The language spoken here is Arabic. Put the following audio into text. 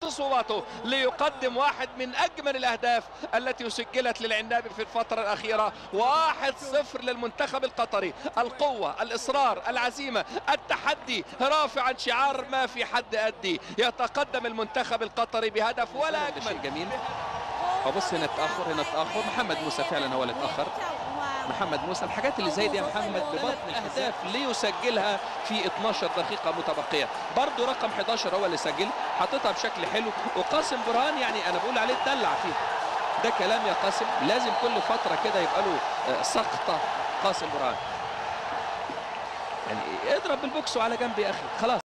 تصويباته ليقدم واحد من أجمل الأهداف التي سجلت للعنابي في الفترة الأخيرة. واحد صفر للمنتخب القطري. القوة الإصرار العزيمة التحدي رافعا شعار ما في حد أدي. يتقدم المنتخب القطري بهدف ولا أجمل. جميل. فبص هنا التاخر هنا التاخر محمد موسى فعلا هو اللي اتاخر محمد موسى الحاجات اللي زي دي يا محمد ببطن الأهداف ليسجلها في 12 دقيقة متبقية. برضو رقم 11 هو اللي سجل حاططها بشكل حلو. وقاسم برهان يعني أنا بقول عليه اتدلع فيه. ده كلام يا قاسم. لازم كل فترة كده يبقى له آه، سقطة قاسم برهان. يعني اضرب بالبوكس وعلى جنب يا أخي. خلاص.